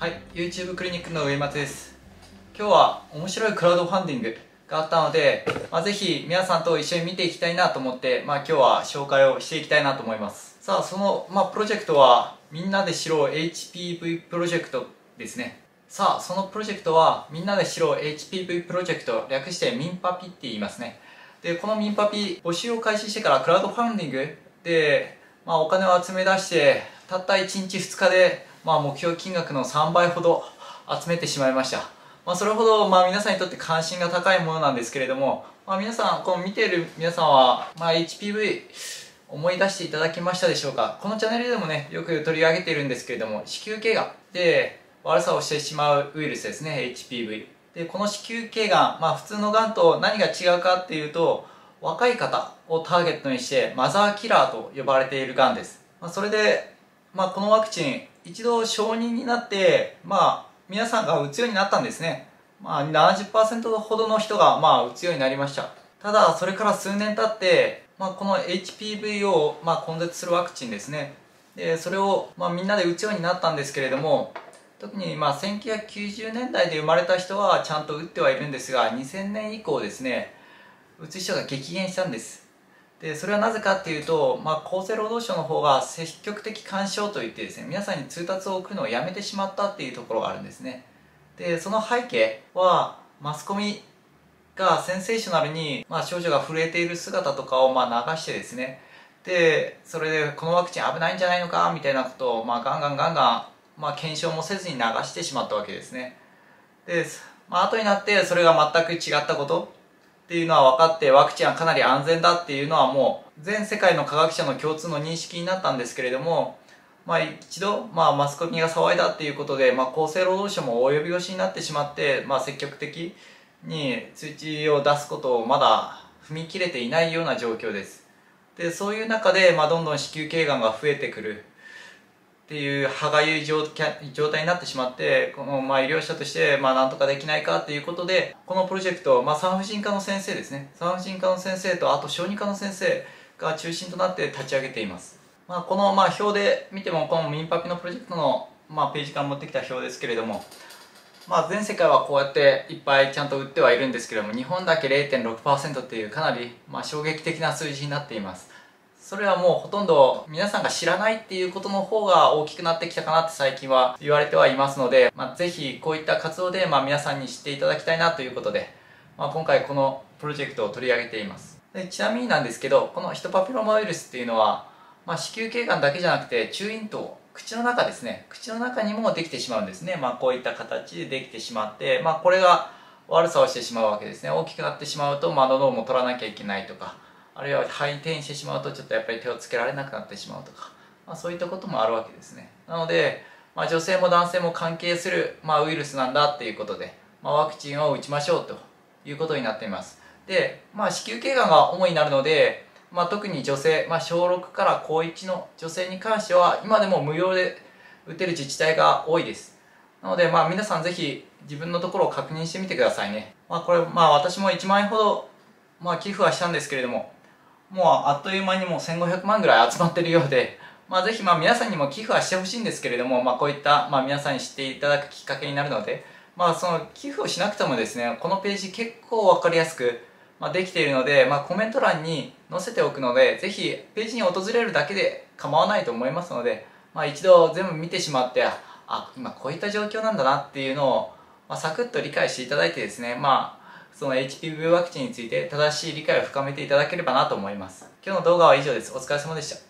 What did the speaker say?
はい YouTube クリニックの上松です。今日は面白いクラウドファンディングがあったので、まあ、ぜひ皆さんと一緒に見ていきたいなと思って、まあ、今日は紹介をしていきたいなと思います。さあその、まあ、プロジェクトはみんなで知ろう HPV プロジェクトですね。さあそのプロジェクトはみんなで知ろう HPV プロジェクト略してミンパピって言いますね。でこのミンパピ募集を開始してからクラウドファンディングで、まあ、お金を集め出してたった1日2日で、まあ、目標金額の3倍ほど集めてしまいました、まあ、それほど、まあ、皆さんにとって関心が高いものなんですけれども、まあ、皆さんこの見ている皆さんは、まあ、HPV 思い出していただけましたでしょうか？このチャンネルでもねよく取り上げているんですけれども子宮頸がんで悪さをしてしまうウイルスですね HPV でこの子宮頸がん、まあ、普通のがんと何が違うかっていうと若い方をターゲットにしてマザーキラーと呼ばれているがんです、まあ、それで、まあ、このワクチン一度承認になってまあ皆さんが打つようになったんですね。まあ70%ほどの人がまあ打つようになりました。ただそれから数年経って、まあ、この HPV をまあ根絶するワクチンですね。でそれをまあみんなで打つようになったんですけれども特にまあ1990年代で生まれた人はちゃんと打ってはいるんですが2000年以降ですね打つ人が激減したんです。でそれはなぜかっていうと、まあ、厚生労働省の方が積極的干渉といってですね皆さんに通達を送るのをやめてしまったっていうところがあるんですね。でその背景はマスコミがセンセーショナルに、まあ、少女が震えている姿とかをま流してですね。でそれでこのワクチン危ないんじゃないのかみたいなことを、まあ、ガンガンガンガン、まあ、検証もせずに流してしまったわけですね。で、まあ後になってそれが全く違ったこと。っていうのは分かってワクチンはかなり安全だっていうのはもう全世界の科学者の共通の認識になったんですけれども、まあ、一度、まあ、マスコミが騒いだっていうことで、まあ、厚生労働省も及び腰になってしまって、まあ、積極的に通知を出すことをまだ踏み切れていないような状況です。でそういう中で、まあ、どんどん子宮頸がんが増えてくる。っていう歯がゆい状態になってしまってこのまあ医療者としてまあなんとかできないかっていうことでこのプロジェクト、まあ、産婦人科の先生ですね。産婦人科の先生とあと小児科の先生が中心となって立ち上げています、まあ、このまあ表で見てもこのミンパピのプロジェクトのまあページから持ってきた表ですけれどもまあ、全世界はこうやっていっぱいちゃんと売ってはいるんですけれども日本だけ0.6%っていうかなりまあ衝撃的な数字になっています。それはもうほとんど皆さんが知らないっていうことの方が大きくなってきたかなって最近は言われてはいますので、まあ、ぜひこういった活動でま皆さんに知っていただきたいなということで、まあ、今回このプロジェクトを取り上げています。でちなみになんですけどこのヒトパピロマウイルスっていうのは、まあ、子宮頸がんだけじゃなくて中咽頭口の中ですね。口の中にもできてしまうんですね、まあ、こういった形でできてしまって、まあ、これが悪さをしてしまうわけですね。大きくなってしまうと、まあ、喉も取らなきゃいけないとかあるいは肺転移してしまうとちょっとやっぱり手をつけられなくなってしまうとか、まあ、そういったこともあるわけですね。なので、まあ、女性も男性も関係する、まあ、ウイルスなんだっていうことで、まあ、ワクチンを打ちましょうということになっています。で、まあ、子宮頸がんが主になるので、まあ、特に女性、まあ、小6から高1の女性に関しては今でも無料で打てる自治体が多いです。なので、まあ、皆さんぜひ自分のところを確認してみてくださいね、まあ、これ、まあ、私も1万円ほど、まあ、寄付はしたんですけれどももうあっという間にもう1500万ぐらい集まってるようで、まあ、ぜひまあ皆さんにも寄付はしてほしいんですけれども、まあ、こういったまあ皆さんに知っていただくきっかけになるので、まあ、その寄付をしなくてもですねこのページ結構わかりやすく、まあ、できているので、まあ、コメント欄に載せておくのでぜひページに訪れるだけで構わないと思いますので、まあ、一度全部見てしまってあ今こういった状況なんだなっていうのを、まあ、サクッと理解していただいてですね、まあその HPV ワクチンについて正しい理解を深めていただければなと思います。今日の動画は以上です。お疲れ様でした。